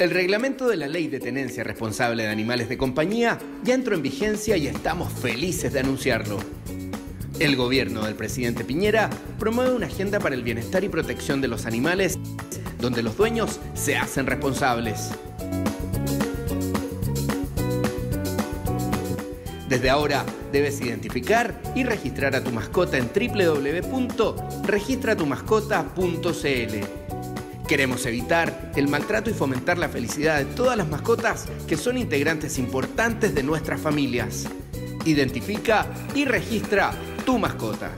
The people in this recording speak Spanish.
El reglamento de la Ley de Tenencia Responsable de Animales de Compañía ya entró en vigencia y estamos felices de anunciarlo. El gobierno del presidente Piñera promueve una agenda para el bienestar y protección de los animales donde los dueños se hacen responsables. Desde ahora debes identificar y registrar a tu mascota en www.registratumascota.cl. Queremos evitar el maltrato y fomentar la felicidad de todas las mascotas que son integrantes importantes de nuestras familias. Identifica y registra tu mascota.